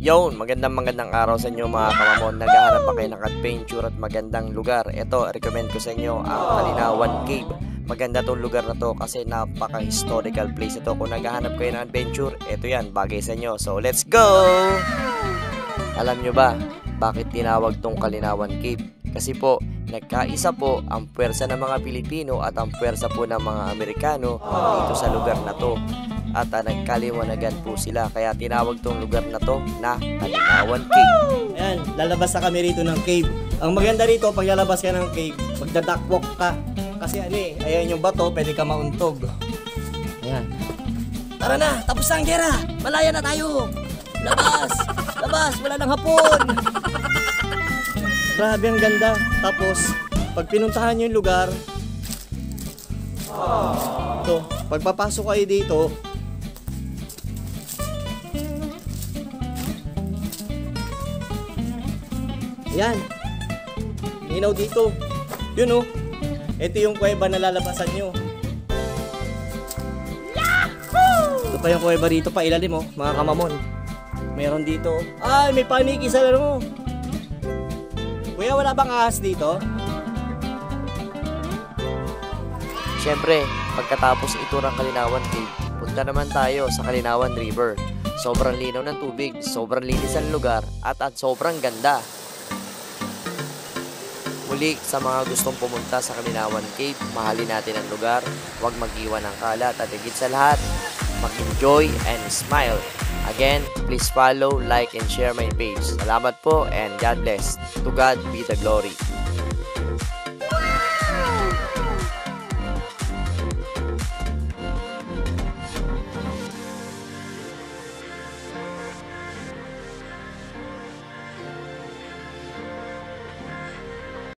Yon, magandang magandang araw sa inyo mga kamamon. Naghahanap pa kayo ng adventure at magandang lugar. Ito, recommend ko sa inyo ang Kalinawan Cave. Maganda tong lugar na to kasi napaka-historical place ito. Kung naghahanap kayo ng adventure, ito yan, bagay sa inyo. So, let's go! Alam nyo ba, bakit tinawag tong Kalinawan Cave? Kasi po, nagkaisa po ang puwersa ng mga Pilipino at ang puwersa po ng mga Amerikano dito sa lugar na to at uh, nagkaliwanagan po sila kaya tinawag tong lugar na to na Kalinawan Cave. Ayan, lalabas na kami rito ng cave. Ang maganda rito, pag lalabas ka ng cave, magdadakwalk ka. Kasi ano eh, ayan yung bato, pwede ka mauntog. Ayan. Tara na, tapos na ang gera. Malaya na tayo. Labas! Labas! Wala nang hapon! Grabe ang ganda. Tapos, pag pinuntahan nyo yung lugar, ito, pagpapasok kayo dito, Yan. Linaw dito. Yun oh. Ito yung kuweba na lalabasan nyo. Ito pa yung kuweba dito pa ilalim oh, mga kamamon. Meron dito. Ay, may paniki sa ano. Kuya, wala bang ahas dito? Siyempre, pagkatapos ito ng Kalinawan Cave, punta naman tayo sa Kalinawan River. Sobrang linaw ng tubig, sobrang linis ang lugar, at at sobrang ganda. Muli, sa mga gustong pumunta sa Kalinawan Cave, mahalin natin ang lugar, huwag mag-iwan ng kalat at higit sa lahat, mag-enjoy and smile. Again, please follow, like, and share my page. Salamat po and God bless. To God be the glory.